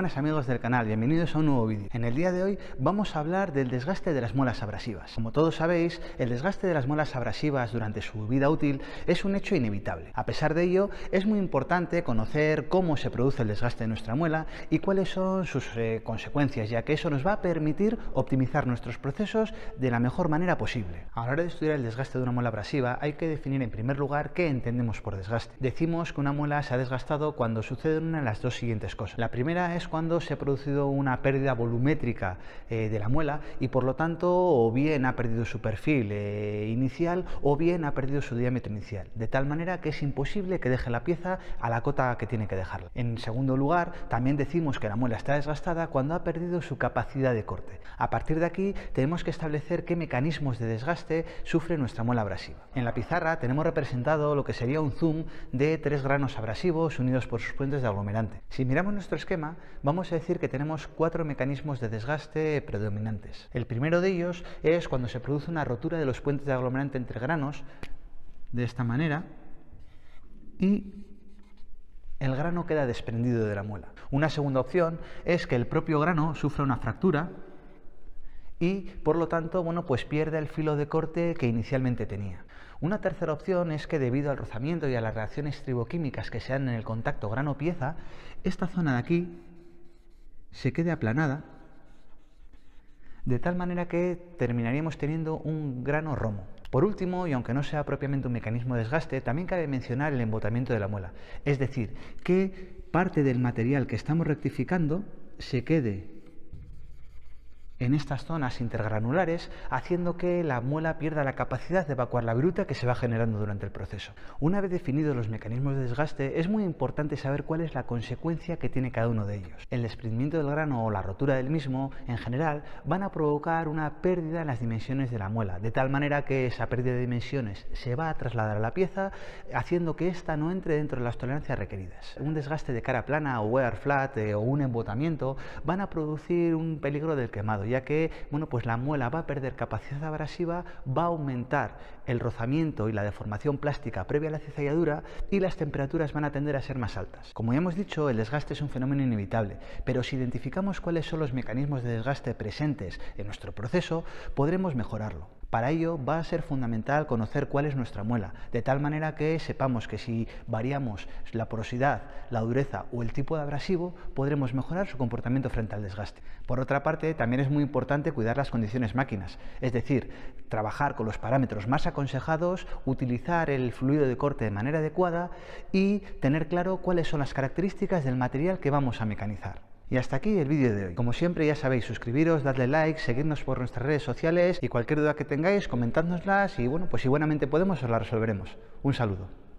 buenas amigos del canal, bienvenidos a un nuevo vídeo. En el día de hoy vamos a hablar del desgaste de las muelas abrasivas. Como todos sabéis, el desgaste de las muelas abrasivas durante su vida útil es un hecho inevitable. A pesar de ello, es muy importante conocer cómo se produce el desgaste de nuestra muela y cuáles son sus eh, consecuencias, ya que eso nos va a permitir optimizar nuestros procesos de la mejor manera posible. A la hora de estudiar el desgaste de una muela abrasiva, hay que definir en primer lugar qué entendemos por desgaste. Decimos que una muela se ha desgastado cuando sucede una de las dos siguientes cosas. La primera es cuando se ha producido una pérdida volumétrica eh, de la muela y por lo tanto o bien ha perdido su perfil eh, inicial o bien ha perdido su diámetro inicial, de tal manera que es imposible que deje la pieza a la cota que tiene que dejarla. En segundo lugar, también decimos que la muela está desgastada cuando ha perdido su capacidad de corte. A partir de aquí tenemos que establecer qué mecanismos de desgaste sufre nuestra muela abrasiva. En la pizarra tenemos representado lo que sería un zoom de tres granos abrasivos unidos por sus puentes de aglomerante. Si miramos nuestro esquema, vamos a decir que tenemos cuatro mecanismos de desgaste predominantes. El primero de ellos es cuando se produce una rotura de los puentes de aglomerante entre granos, de esta manera, y el grano queda desprendido de la muela. Una segunda opción es que el propio grano sufra una fractura y por lo tanto, bueno, pues pierde el filo de corte que inicialmente tenía. Una tercera opción es que debido al rozamiento y a las reacciones triboquímicas que se dan en el contacto grano-pieza, esta zona de aquí se quede aplanada de tal manera que terminaríamos teniendo un grano romo. Por último, y aunque no sea propiamente un mecanismo de desgaste, también cabe mencionar el embotamiento de la muela. Es decir, que parte del material que estamos rectificando se quede en estas zonas intergranulares, haciendo que la muela pierda la capacidad de evacuar la viruta que se va generando durante el proceso. Una vez definidos los mecanismos de desgaste, es muy importante saber cuál es la consecuencia que tiene cada uno de ellos. El desprendimiento del grano o la rotura del mismo, en general, van a provocar una pérdida en las dimensiones de la muela, de tal manera que esa pérdida de dimensiones se va a trasladar a la pieza, haciendo que ésta no entre dentro de las tolerancias requeridas. Un desgaste de cara plana o wear flat eh, o un embotamiento van a producir un peligro del quemado ya que bueno, pues la muela va a perder capacidad abrasiva, va a aumentar el rozamiento y la deformación plástica previa a la cizalladura y las temperaturas van a tender a ser más altas. Como ya hemos dicho, el desgaste es un fenómeno inevitable, pero si identificamos cuáles son los mecanismos de desgaste presentes en nuestro proceso, podremos mejorarlo. Para ello va a ser fundamental conocer cuál es nuestra muela, de tal manera que sepamos que si variamos la porosidad, la dureza o el tipo de abrasivo, podremos mejorar su comportamiento frente al desgaste. Por otra parte, también es muy importante cuidar las condiciones máquinas, es decir, trabajar con los parámetros más aconsejados, utilizar el fluido de corte de manera adecuada y tener claro cuáles son las características del material que vamos a mecanizar. Y hasta aquí el vídeo de hoy. Como siempre ya sabéis, suscribiros, darle like, seguirnos por nuestras redes sociales y cualquier duda que tengáis, comentádnoslas y bueno, pues si buenamente podemos os la resolveremos. Un saludo.